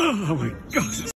Oh my god.